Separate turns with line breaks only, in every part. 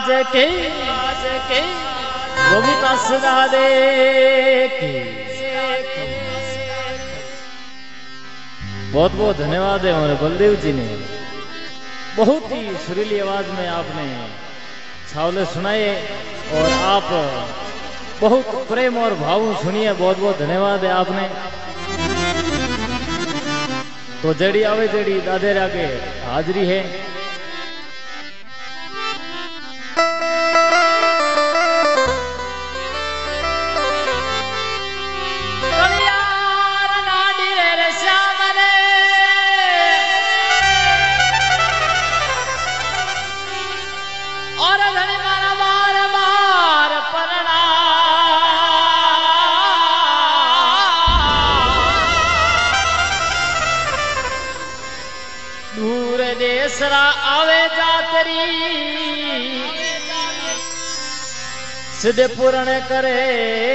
महाराज के वो भी दे बहुत बहुत धन्यवाद है हमारे बलदेव जी ने। बहुत ही सुरीली आवाज़ में आपने छावले सुनाए और आप बहुत प्रेम और भाव सुनिए, बहुत बहुत धन्यवाद है आपने। तो जड़ी आवे जड़ी दादे आगे हाजरी है।
सिद्ध पूर्ण करे।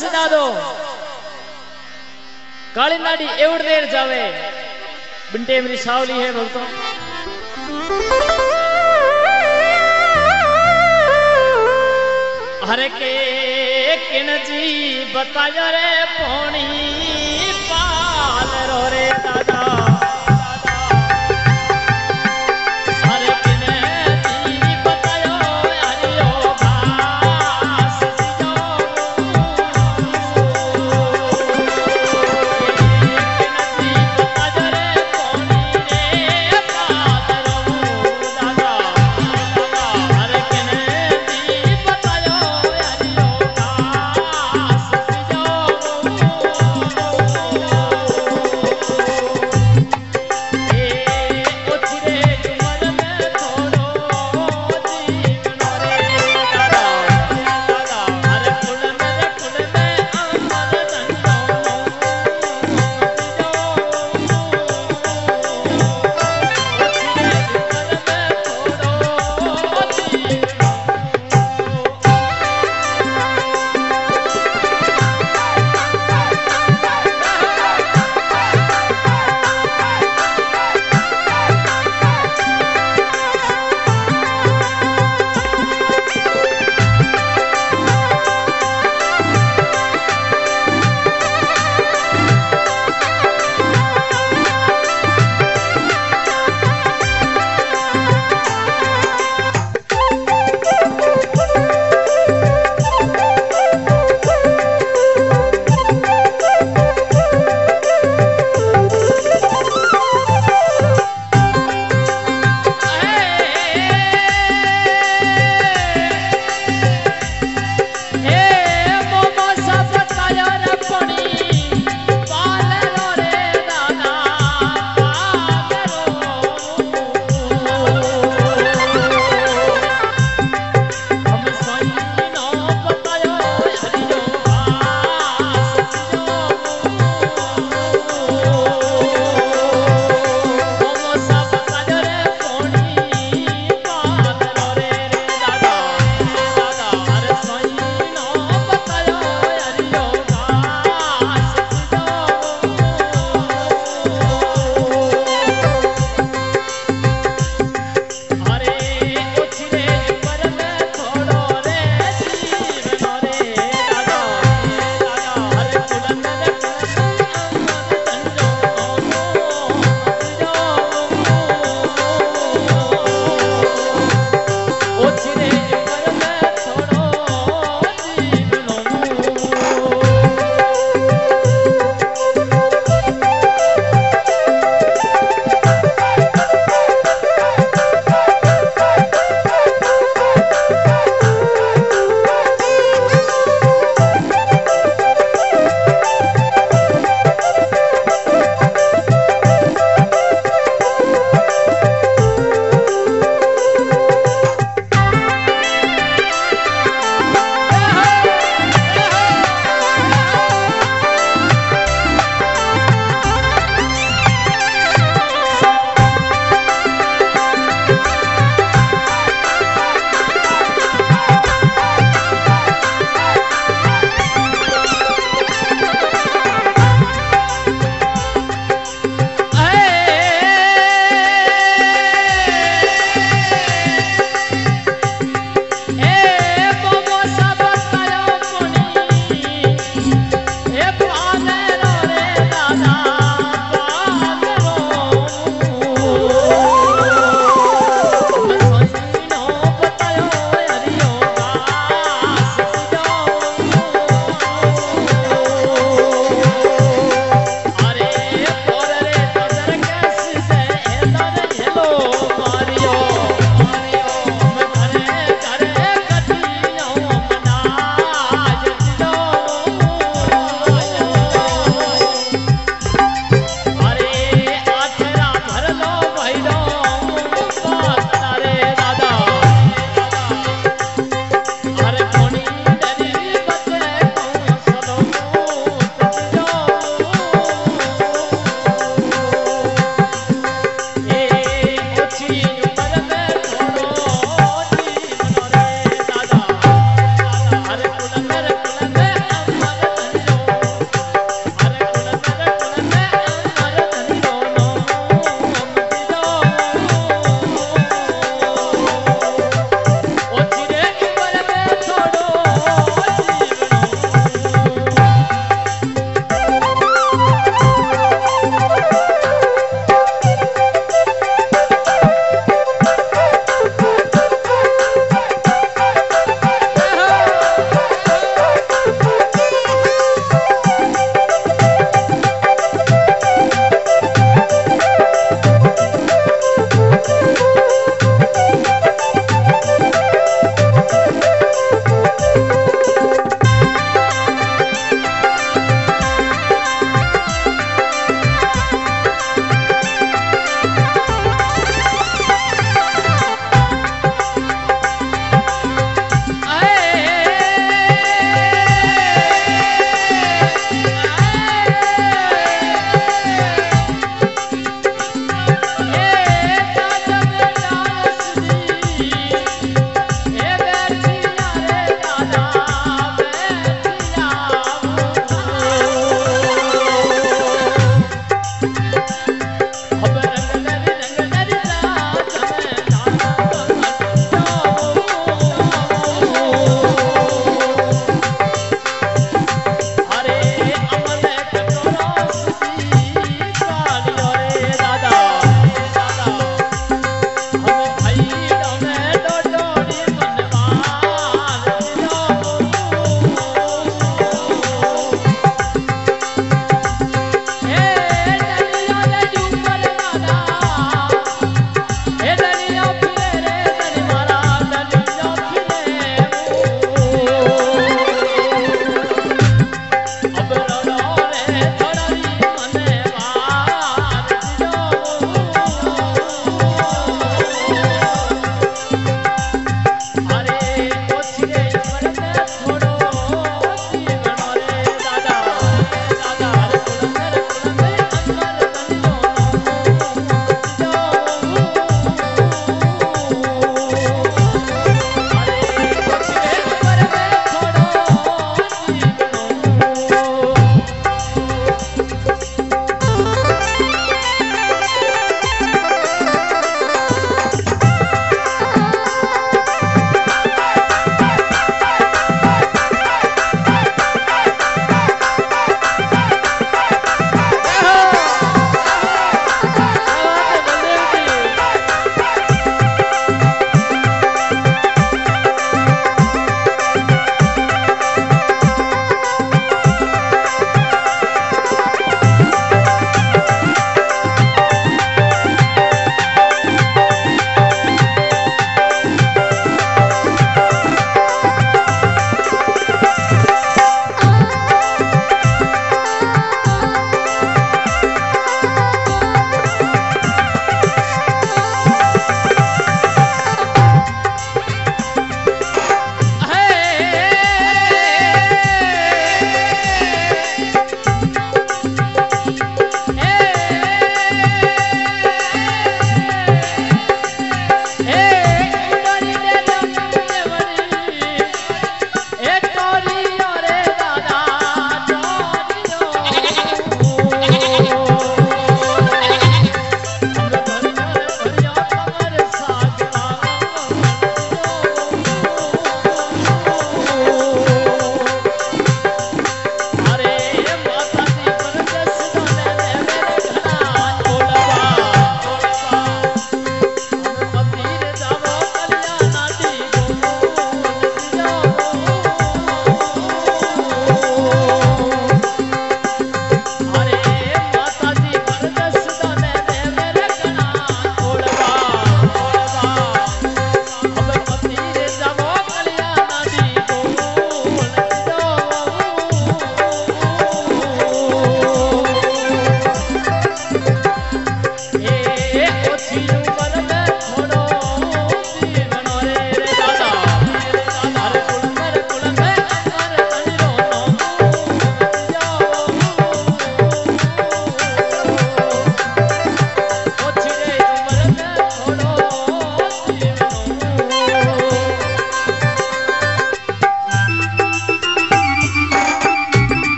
सिधा दो काली नाडी एवड देर जावे बिंटे मेरी सावली है भक्तों हर के किन जी बताया रे पोणी